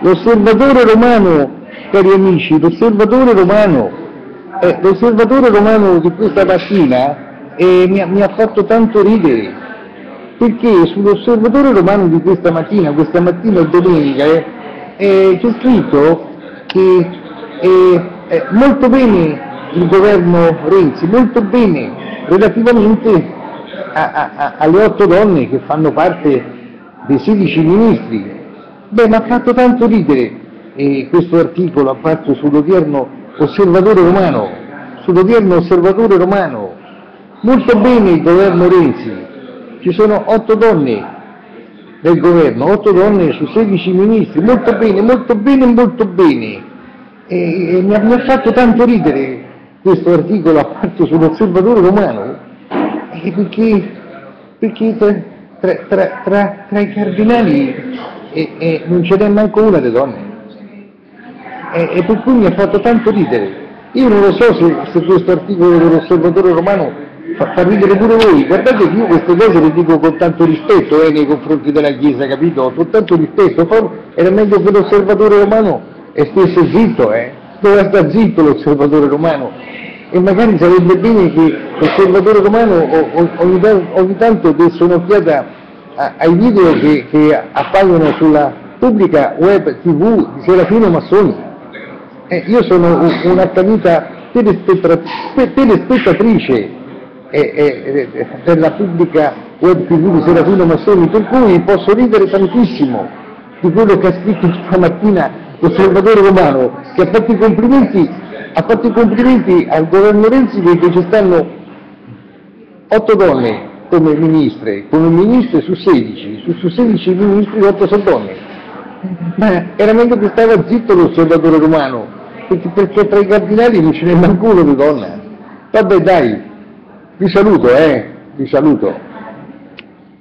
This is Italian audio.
L'osservatore romano, cari amici, l'osservatore romano, eh, l'osservatore romano di questa mattina eh, mi, ha, mi ha fatto tanto ridere, perché sull'osservatore romano di questa mattina, questa mattina domenica, eh, eh, c'è scritto che eh, eh, molto bene il governo Renzi, molto bene relativamente a- a- a- alle otto donne che fanno parte dei 16 ministri. Beh, mi ha fatto tanto ridere eh, questo articolo apparso sull'odierno osservatore romano, sull'odierno osservatore romano. Molto bene il governo Renzi, ci sono otto donne del governo, otto donne su 16 ministri, molto bene, molto bene, molto bene. E, e mi, ha, fatto tanto ridere questo articolo apparso sull'osservatore romano, perché, perché tra, tra- tra- tra- i cardinali eh, eh, non ce n'è manco una di donne. E, e per cui mi ha fatto tanto ridere. Io non lo so se, se questo articolo dell'osservatore romano fa, fa ridere pure voi. Guardate che io queste cose le dico con tanto rispetto eh, nei confronti della Chiesa, capito? Con tanto rispetto. Poi era meglio che l'osservatore romano stesse zitto, eh. Doveva stare zitto l'osservatore romano. E magari sarebbe bene che l'osservatore romano ogni, ta- ogni tanto desse un'occhiata ai video che, che appaiono sulla pubblica web tv di Serafino Massoni. Eh, io sono un- un'accanita telespettatrice eh, eh, eh, della pubblica web tv di Serafino Massoni, per cui posso ridere tantissimo di quello che ha scritto stamattina l'osservatore romano, che ha fatto i complimenti, ha fatto i complimenti al governo Renzi perché ci stanno otto donne come ministre, come ministre su 16, su, su 16 ministri 8 sono donne. Ma era meglio che stava zitto l'osservatore romano, perché, perché tra i cardinali non ce n'è manco uno di donna. Vabbè dai, vi saluto, eh, vi saluto.